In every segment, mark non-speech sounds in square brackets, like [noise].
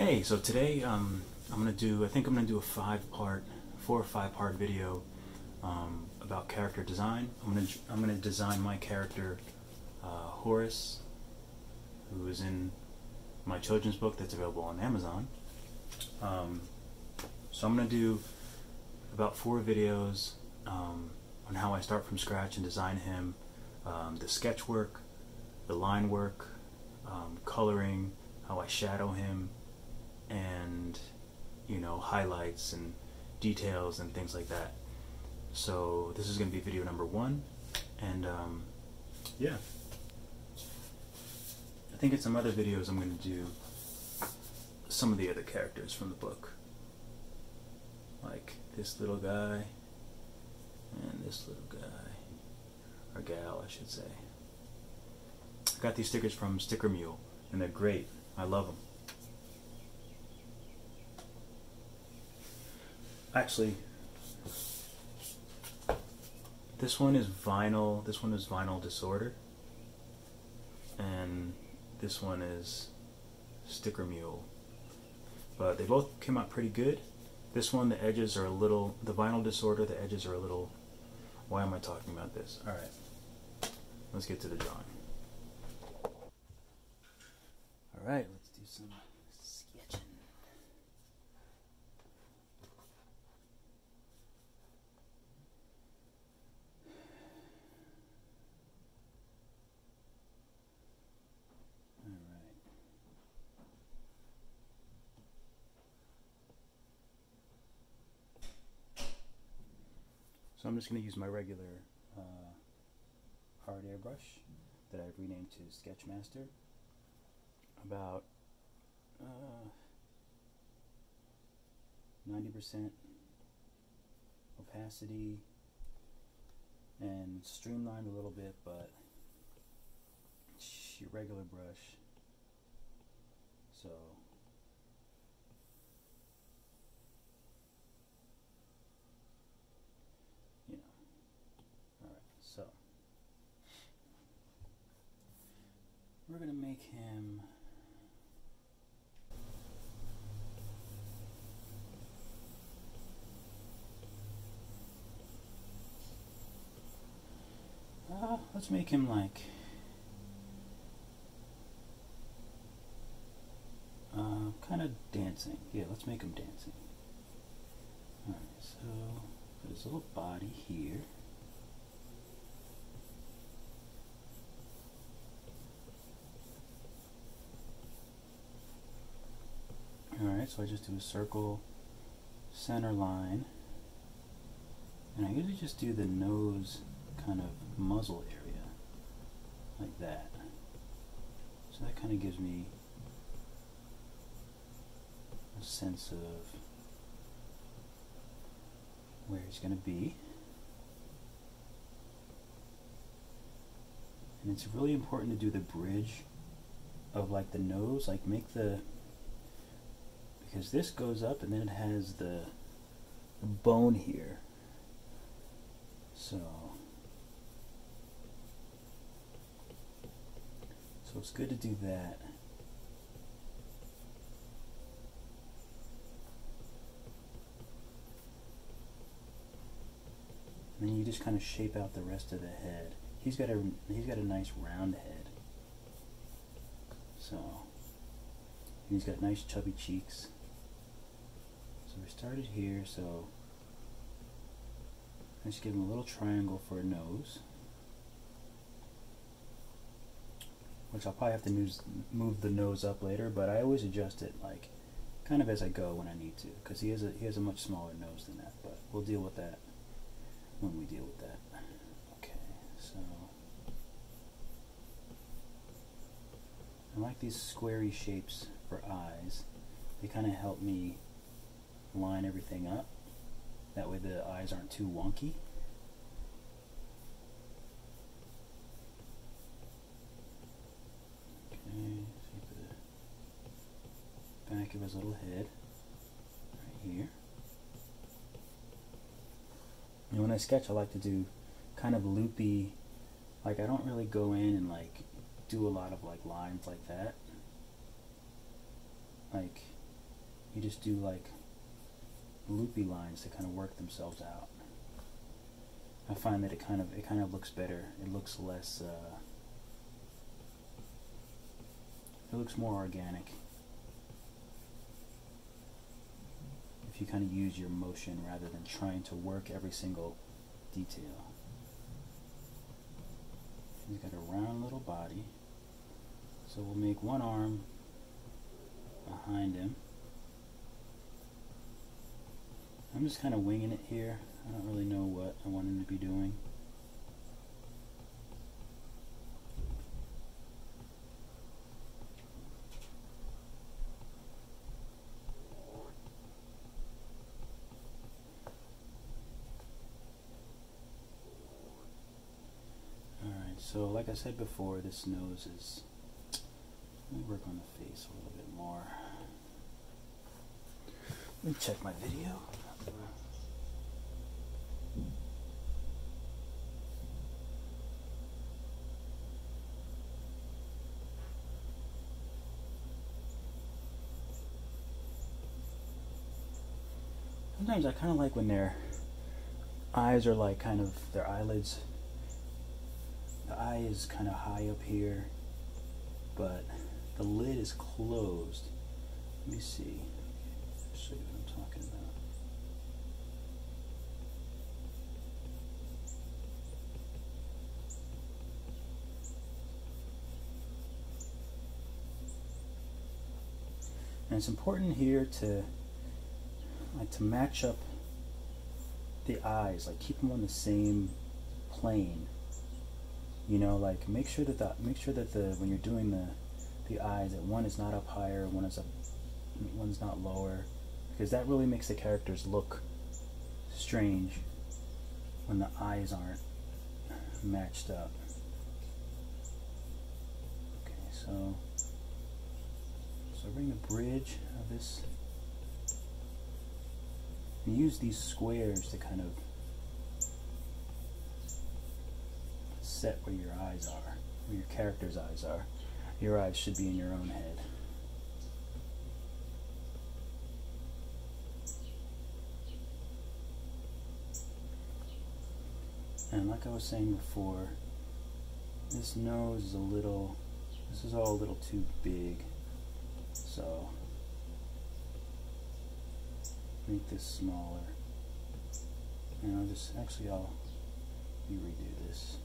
Hey, so today um, I'm gonna do. I think I'm gonna do a five-part, four or five-part video um, about character design. I'm gonna I'm gonna design my character uh, Horace, who is in my children's book that's available on Amazon. Um, so I'm gonna do about four videos um, on how I start from scratch and design him, um, the sketch work, the line work, um, coloring, how I shadow him, and you know highlights and details and things like that. So this is going to be video number one, and um, yeah, I think in some other videos I'm going to do some of the other characters from the book, like this little guy and this little guy, or gal, I should say. I got these stickers from Sticker Mule, and they're great. I love them. Actually, this one is vinyl. This one is vinyl disorder, and this one is Sticker Mule. But they both came out pretty good. This one, the edges are a little. The vinyl disorder, the edges are a little. Why am I talking about this? All right, let's get to the drawing. All right, let's do some sketching. All right. So I'm just going to use my regular uh, hard airbrush that I've renamed to Sketchmaster about uh, 90% opacity and streamlined a little bit, but your regular brush. So you know. All right, so we're gonna make him. Uh, let's make him like uh, kind of dancing. Yeah, let's make him dancing. Alright, so put his little body here. Alright, so I just do a circle center line. And I usually just do the nose kind of muzzle area like that. So that kind of gives me a sense of where he's going to be. And it's really important to do the bridge of like the nose, like make the because this goes up and then it has the, bone here. So So it's good to do that. And then you just kind of shape out the rest of the head. He's got a he's got a nice round head. So he's got nice chubby cheeks. We started here, so let's give him a little triangle for a nose. which I'll probably have to move the nose up later, but I always adjust it like kind of as I go when I need to, because he has a he has a much smaller nose than that. But we'll deal with that when we deal with that. Okay, so I like these squarey shapes for eyes. They kind of help me line everything up. That way the eyes aren't too wonky. Okay, the back of his little head right here. And when I sketch, I like to do kind of loopy, like I don't really go in and like do a lot of like lines like that. Like you just do like loopy lines to kind of work themselves out. I find that it kind of it kind of looks better. It looks less. Uh, it looks more organic. If you kind of use your motion rather than trying to work every single detail. He's got a round little body. So we'll make one arm behind him. I'm just kind of winging it here. I don't really know what I want him to be doing. So like I said before, this nose is... Let me work on the face a little bit more. Let me check my video. Sometimes I kind of like when their eyes are like kind of, their eyelids, the eye is kind of high up here, but the lid is closed. Let me see. Show you what I'm talking about. And it's important here to like to match up the eyes, like keep them on the same plane. You know, like make sure that the make sure that the when you're doing the the eyes that one is not up higher, one is up, one's not lower, because that really makes the characters look strange when the eyes aren't matched up. Okay, so so bring the bridge of this and use these squares to kind of set where your eyes are, where your character's eyes are. Your eyes should be in your own head. And like I was saying before, this nose is a little, this is all a little too big. So, make this smaller. And I'll just, actually I'll redo this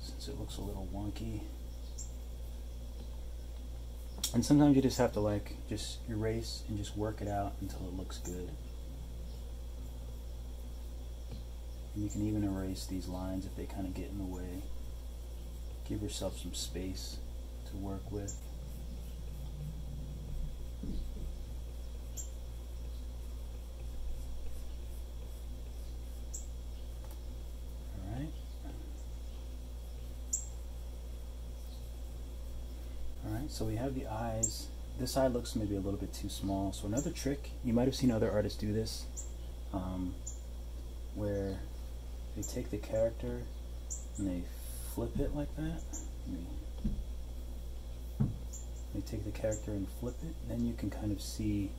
since it looks a little wonky. And sometimes you just have to like just erase and just work it out until it looks good. And you can even erase these lines if they kind of get in the way. Give yourself some space to work with. Alright. Alright, so we have the eyes. This eye looks maybe a little bit too small. So another trick, you might have seen other artists do this, um, where they take the character and they flip it like that. They take the character and flip it, then you can kind of see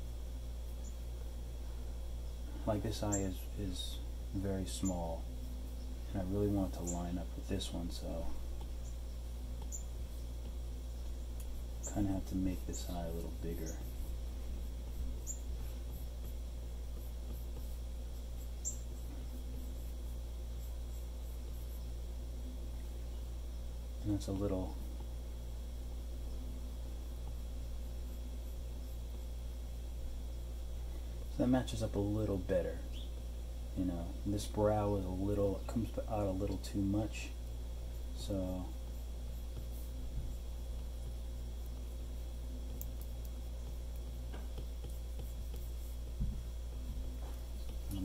like this eye is, is very small and I really want it to line up with this one so kind of have to make this eye a little bigger. And that's a little so that matches up a little better you know this brow is a little comes out a little too much so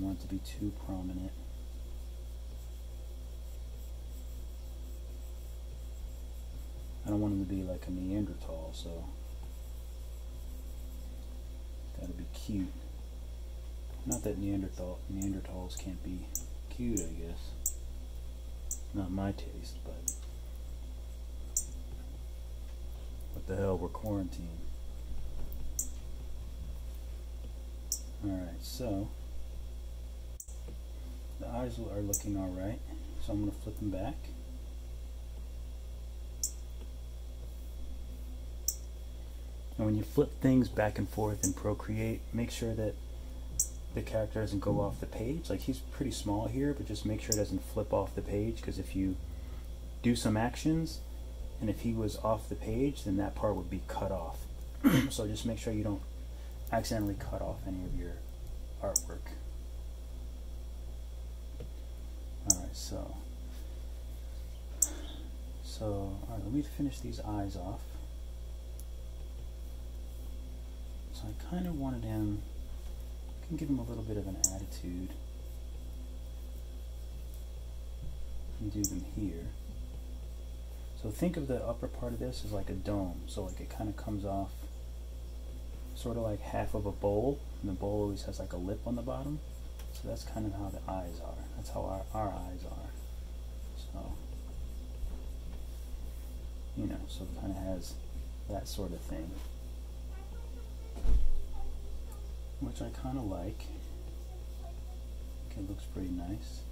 want it to be too prominent I don't want him to be like a Neanderthal so gotta be cute not that Neanderthal Neanderthals can't be cute, I guess. Not my taste, but what the hell, we're quarantined. Alright, so the eyes are looking alright, so I'm going to flip them back. And when you flip things back and forth in Procreate, make sure that the character doesn't go off the page. Like he's pretty small here, but just make sure it doesn't flip off the page because if you do some actions and if he was off the page, then that part would be cut off. [clears throat] so just make sure you don't accidentally cut off any of your artwork. So so alright, let me finish these eyes off. So I kind of wanted him can give him a little bit of an attitude and do them here. So think of the upper part of this as like a dome. So like it kind of comes off sort of like half of a bowl. And the bowl always has like a lip on the bottom. So that's kind of how the eyes are. That's how our, our eyes are. So, you know, so it kind of has that sort of thing which I kind of like. Okay, looks pretty nice.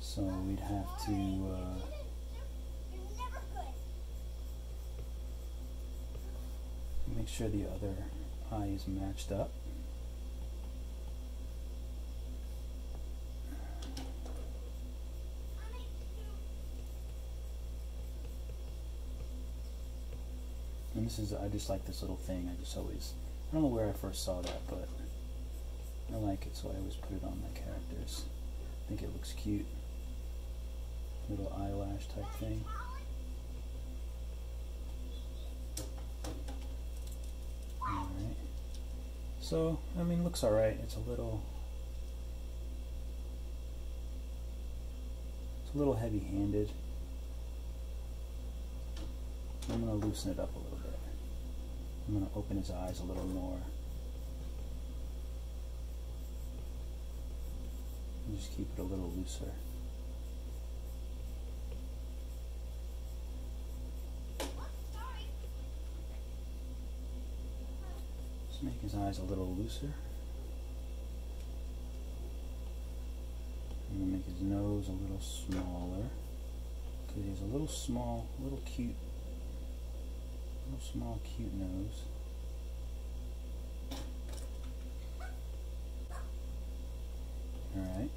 So we'd have to uh, make sure the other eye is matched up. And this is, I just like this little thing. I just always, I don't know where I first saw that, but I like it, so I always put it on my characters. I think it looks cute. Little eyelash type thing. Alright. So, I mean, looks alright. It's a little, it's a little heavy-handed. I'm going to loosen it up a little bit. I'm going to open his eyes a little more. And just keep it a little looser. Just make his eyes a little looser. I'm going to make his nose a little smaller. Because he's a little small, little cute Little small cute nose. Alright.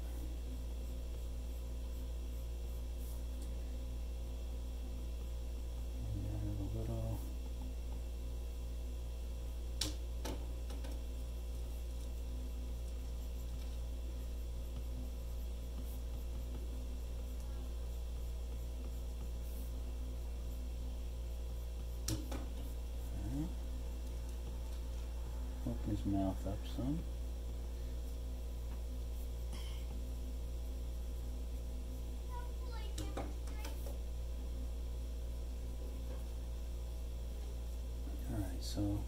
Open his mouth up some. Alright, so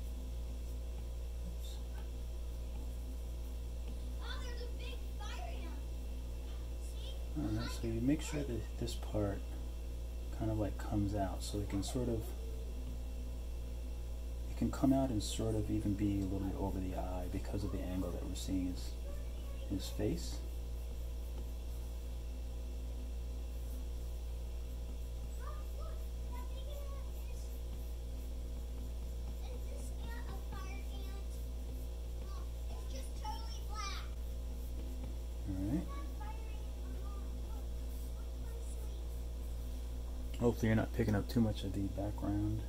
Alright, so you make sure that this part kind of like comes out so it can sort of can come out and sort of even be a little bit over the eye because of the angle that we're seeing his, his face. Hopefully you're not picking up too much of the background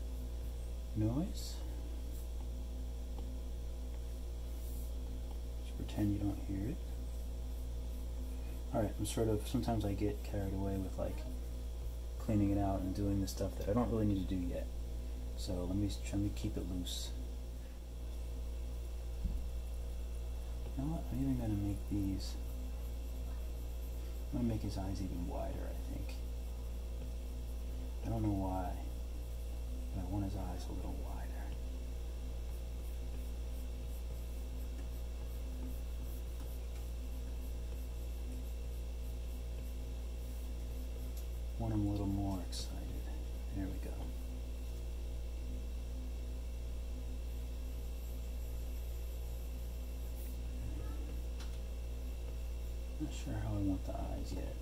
noise. Pretend you don't hear it. Alright, I'm sort of, sometimes I get carried away with like cleaning it out and doing the stuff that I don't really need to do yet. So let me, let me keep it loose. You know what, I'm even going to make these, I'm going to make his eyes even wider, I think. I don't know why, but I want his eyes a little wider. little more excited. There we go. Not sure how I want the eyes yet.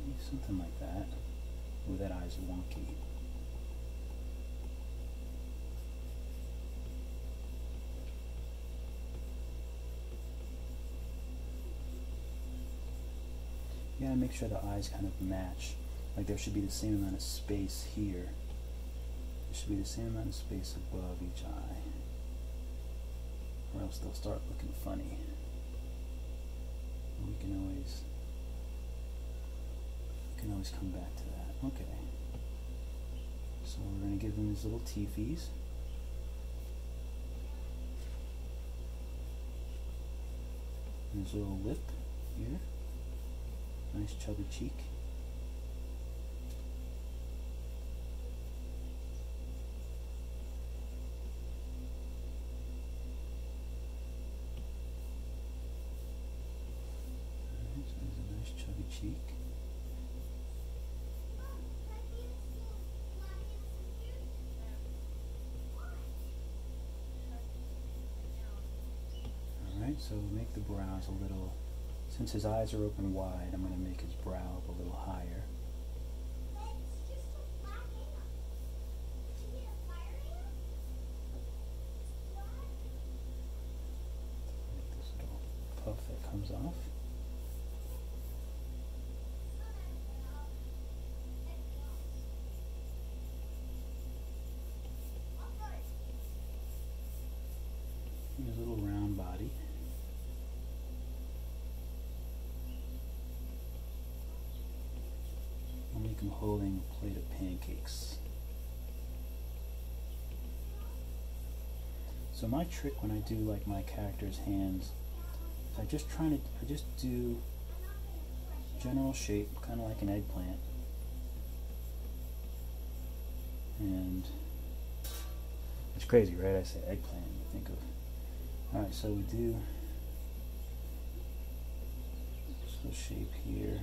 Maybe something like that. Ooh, that eye's wonky. Gotta make sure the eyes kind of match. Like there should be the same amount of space here. There should be the same amount of space above each eye. Or else they'll start looking funny. We can always we can always come back to that. Okay. So we're gonna give them these little teefies. There's a little lip here. Nice chubby cheek. So nice chubby cheek. Alright, so make the brows a little, since his eyes are open wide, I'm going to make his brow up a little higher. Make this little puff that comes off. His little round body. I'll make him holding a plate of pancakes. So my trick when I do like my character's hands, I just try to I just do general shape, kind of like an eggplant, and it's crazy, right? I say eggplant, you think of. All right, so we do so shape here.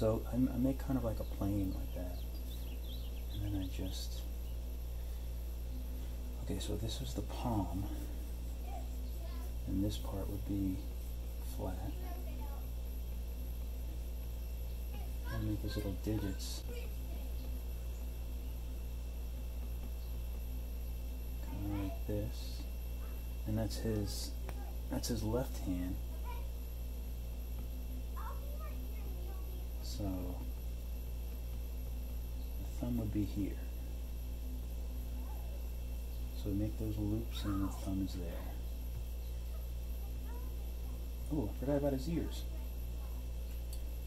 So I, I make kind of like a plane like that, and then I just okay. So this is the palm, and this part would be flat. And make these little digits. Kind of like this, and that's his. That's his left hand. So the thumb would be here. So make those loops and the thumb is there. Oh, I forgot about his ears.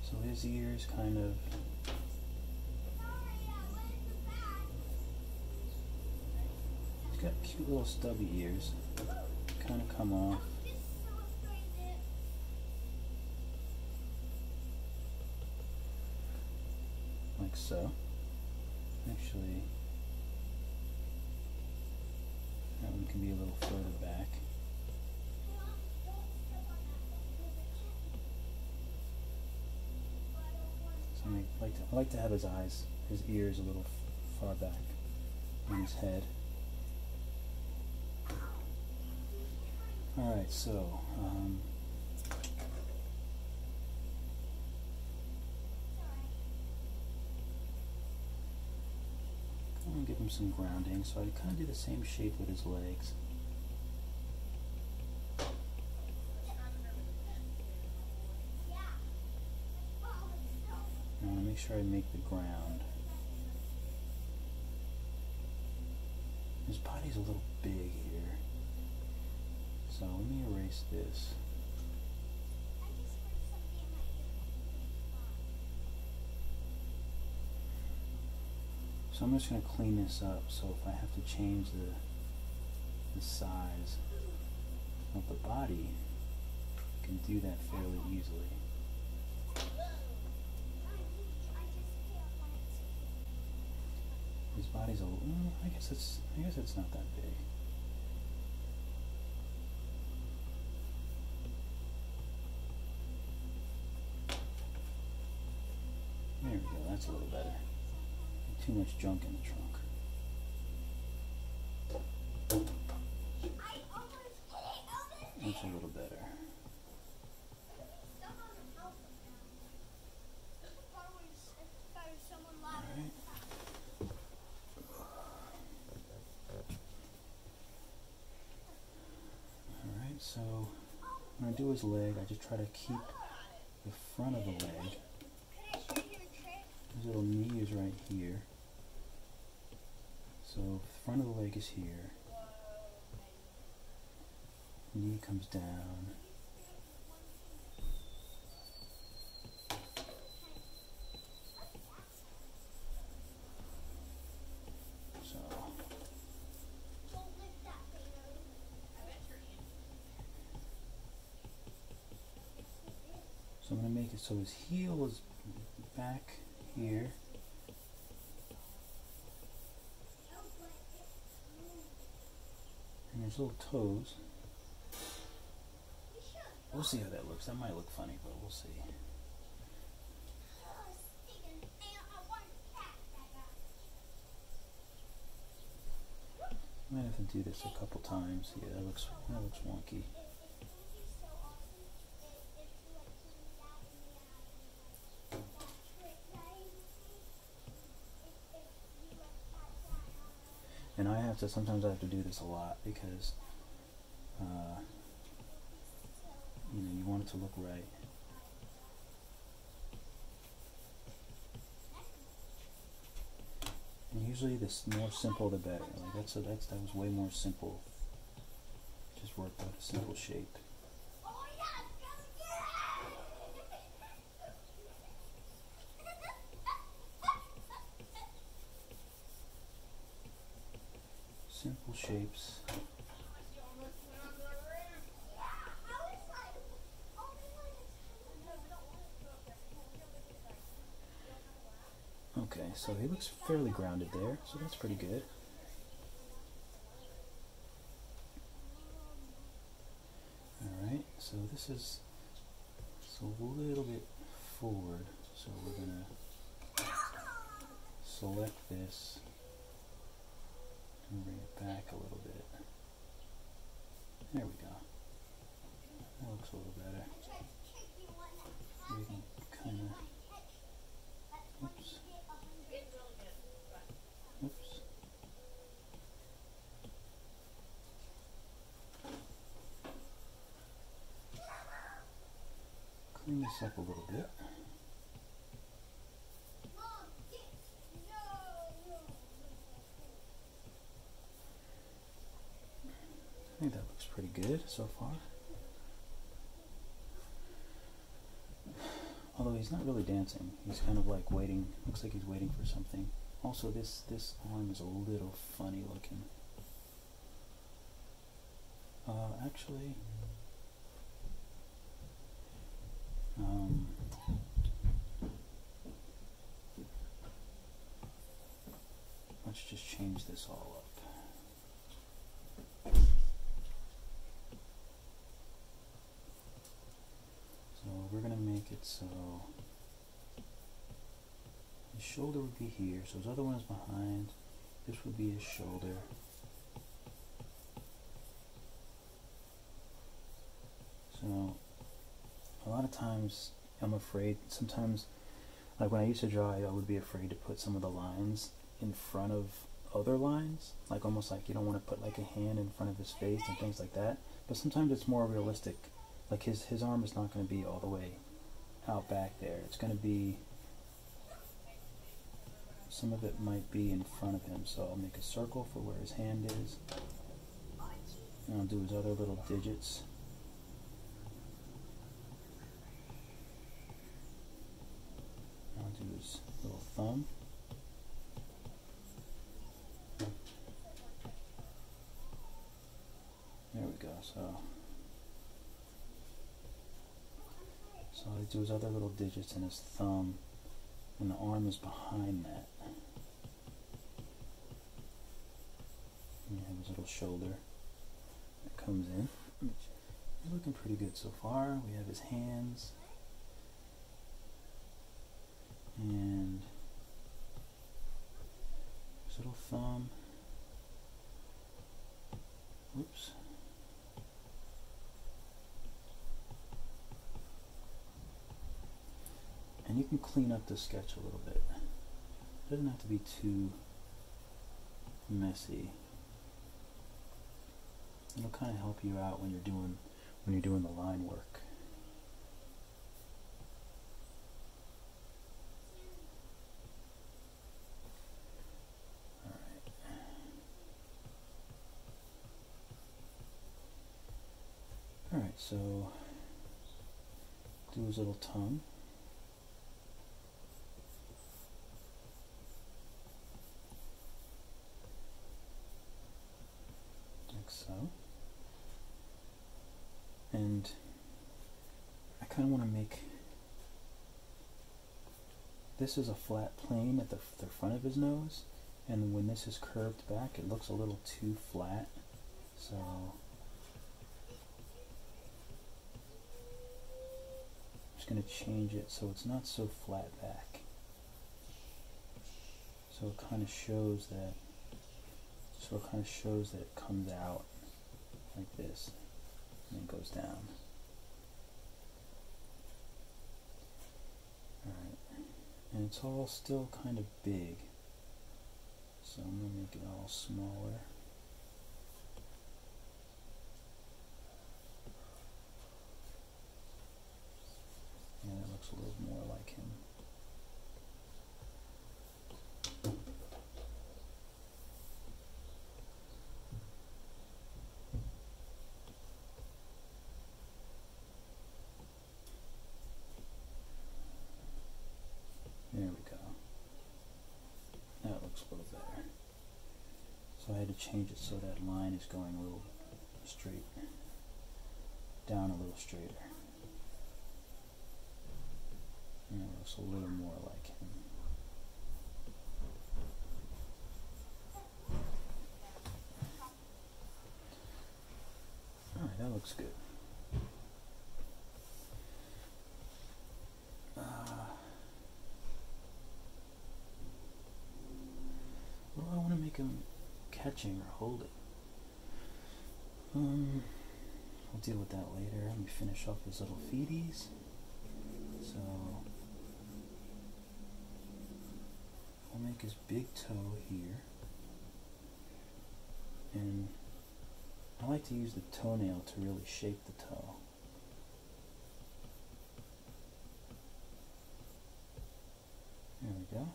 So his ears kind of He's got cute little stubby ears. Kind of come off. Like so. Actually, that one can be a little further back. So I like to, I like to have his eyes, his ears a little far back on his head. All right, so um, I'm gonna give him some grounding, so I kind of do the same shape with his legs. I want to make sure I make the ground. His body's a little big here. So let me erase this. So I'm just going to clean this up so if I have to change the, the size of the body, I can do that fairly easily. His body's a little, mm, I guess it's, I guess it's not that big. That's a little better. Too much junk in the trunk. That's a little better. So when I do his leg, I just try to keep the front of the leg. His little knee is right here. So the front of the leg is here. Knee comes down. So I'm going to make it so his heel is back here. And his little toes. We'll see how that looks. That might look funny, but we'll see. Might have to do this a couple times. Yeah, that looks that looks wonky. And I have to sometimes I have to do this a lot because uh, you know you want it to look right. And usually, the more simple the better. Like that's a, that's that was way more simple. Just worked out a simple shape. Simple shapes. Okay, so he looks fairly grounded there, so that's pretty good. Alright, so this is a little bit forward, so we're gonna select this and bring it back a little bit. There we go. That looks a little better. We can kind of, oops, oops. Clean this up a little bit. I think that looks pretty good so far. Although he's not really dancing, he's kind of like waiting. Looks like he's waiting for something. Also, this this arm is a little funny looking. Uh, actually, just change this all up. So we're gonna make it so his shoulder would be here, so his other one is behind. This would be his shoulder. So a lot of times I'm afraid sometimes like when I used to draw I would be afraid to put some of the lines in front of other lines. Like almost like you don't want to put like a hand in front of his face and things like that. But sometimes it's more realistic like his his arm is not going to be all the way out back there. It's going to be some of it might be in front of him. So I'll make a circle for where his hand is. And I'll do his other little digits. I'll do his little thumb. There we go. So So I do his other little digits and his thumb, and the arm is behind that. And you have his little shoulder that comes in. He's looking pretty good so far. We have his hands. And his little thumb. Whoops. And you can clean up the sketch a little bit. It doesn't have to be too messy. It'll kind of help you out when you're doing when you're doing the line work. Alright, All right, so do his little tongue. Like so. And I kind of want to make this is a flat plane at the, the front of his nose and when this is curved back it looks a little too flat so I'm just going to change it so it's not so flat back. So it kind of shows that, so it kind of shows that it comes out like this and then goes down. And it's all still kind of big. So I'm going to make it all smaller. looks a little more like him. There we go. That looks a little better. So I had to change it so that line is going a little straight, down a little straighter. You know, looks a little more like him. Alright, that looks good. Uh, what do I want to make him catching or holding? Um, I'll deal with that later. Let me finish off his little feeties. So I'll make his big toe here. And I like to use the toenail to really shape the toe. There we go.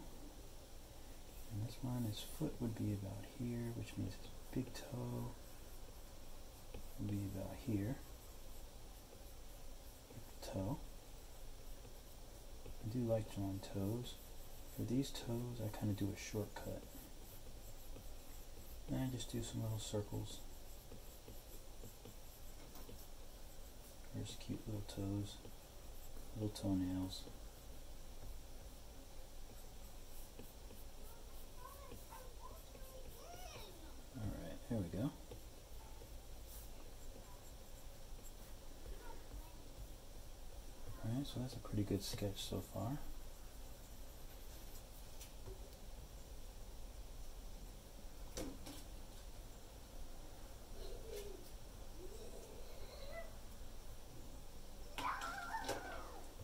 This one, his foot would be about here, which means his big toe would be about here. toe. I do like drawing toes. For these toes, I kind of do a shortcut. And I just do some little circles. There's cute little toes, little toenails. Alright, here we go. Alright, so that's a pretty good sketch so far.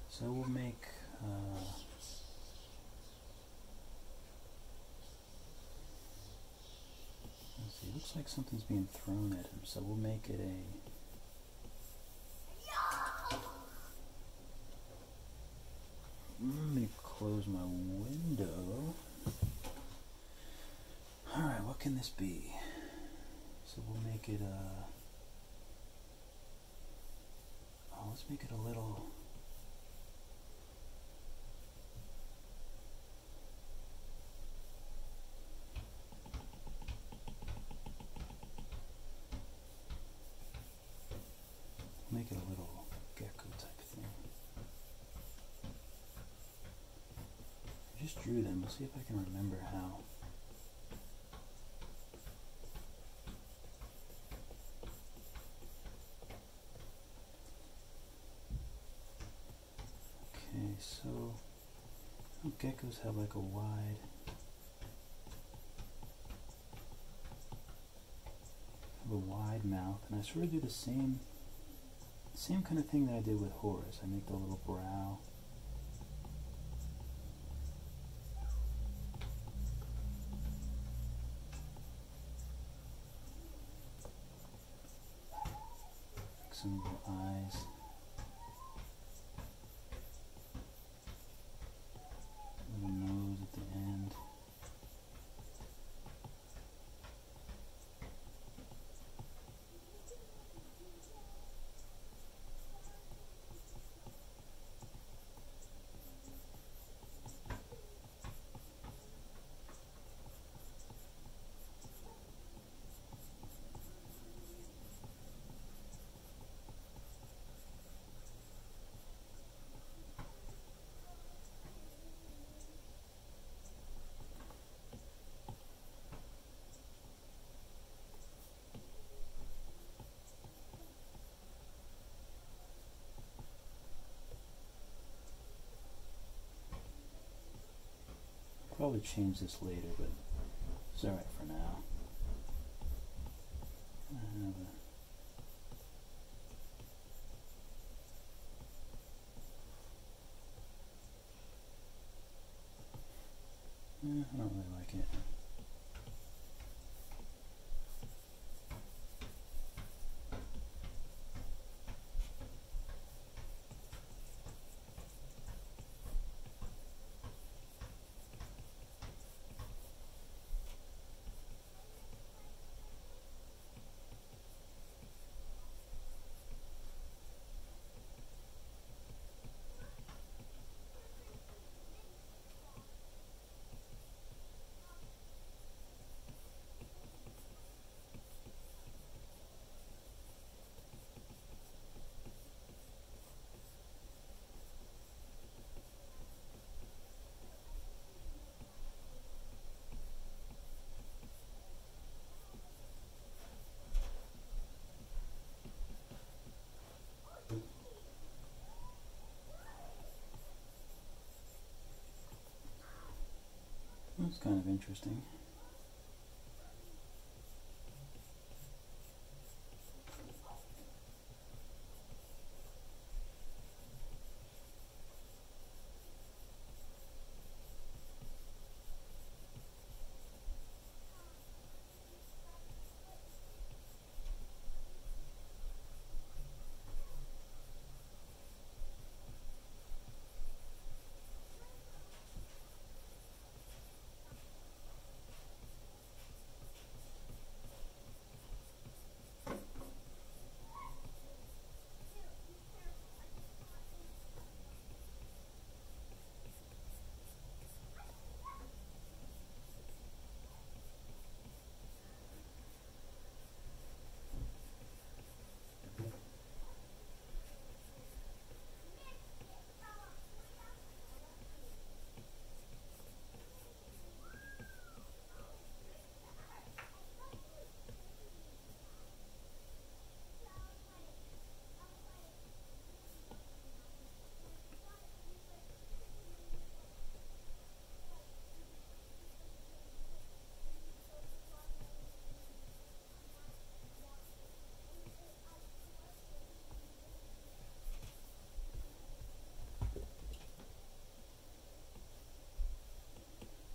So we'll make uh, let's see, looks like something's being thrown at him, so we'll make it a let me close my window. Alright, what can this be? So we'll make it a oh let's make it a little I'll see if I can remember how. Okay, so oh, geckos have like a wide have a wide mouth and I sort of do the same same kind of thing that I did with Horace. I make the little brow Probably change this later, but it's alright for now. Eh, I don't really like it. That's kind of interesting.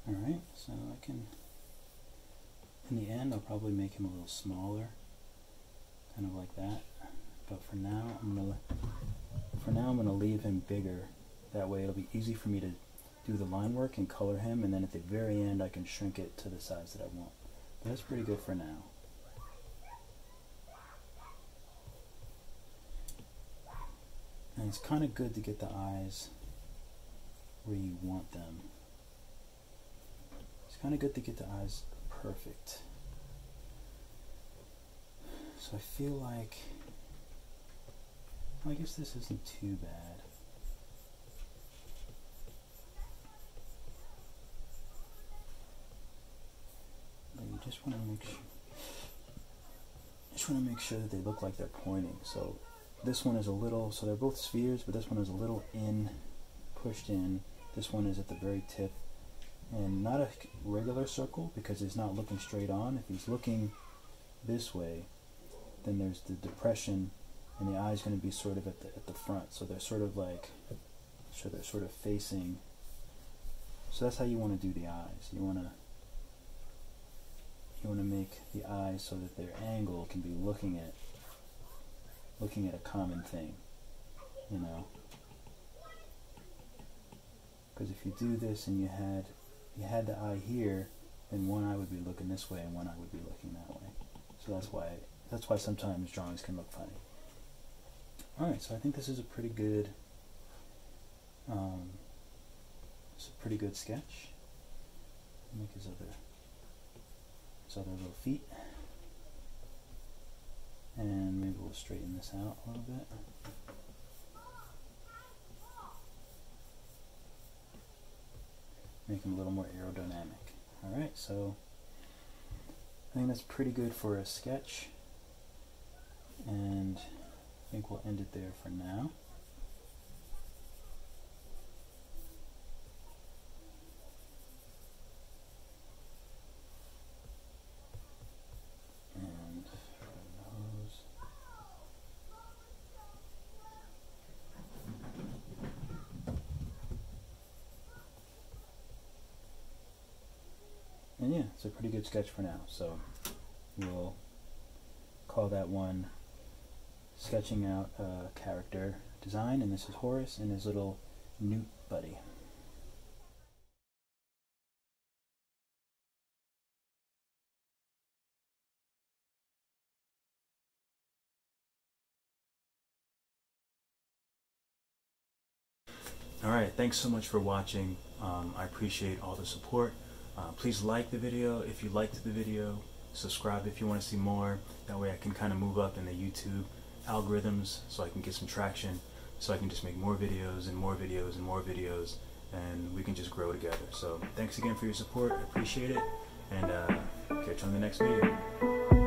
Alright, so I can, in the end, I'll probably make him a little smaller, kind of like that. But for now, I'm gonna, for now, I'm gonna leave him bigger. That way, it'll be easy for me to do the line work and color him, and then at the very end, I can shrink it to the size that I want. But that's pretty good for now. And it's kind of good to get the eyes where you want them kind of good to get the eyes perfect. So I feel like, well, I guess this isn't too bad. But you just want to make sure, just want to make sure that they look like they're pointing. So this one is a little, so they're both spheres, but this one is a little in, pushed in. This one is at the very tip and not a regular circle because he's not looking straight on. If he's looking this way, then there's the depression, and the eye is going to be sort of at the at the front. So they're sort of like, so they're sort of facing. So that's how you want to do the eyes. You want to you want to make the eyes so that their angle can be looking at looking at a common thing, you know. Because if you do this and you had you had the eye here, then one eye would be looking this way and one eye would be looking that way. So that's why that's why sometimes drawings can look funny. Alright, so I think this is a pretty good um, it's a pretty good sketch. Make his other his other little feet. And maybe we'll straighten this out a little bit. Make him a little more aerodynamic. Alright, so I think that's pretty good for a sketch. And I think we'll end it there for now. And nose. And yeah, it's a pretty good sketch for now. So we'll call that one sketching out a character design. And this is Horace and his little newt buddy. Alright, thanks so much for watching. Um, I appreciate all the support. Uh, please like the video if you liked the video. Subscribe if you want to see more. That way I can kind of move up in the YouTube algorithms so I can get some traction. So I can just make more videos and more videos and more videos and we can just grow together. So thanks again for your support. I appreciate it. And uh, catch you on the next video.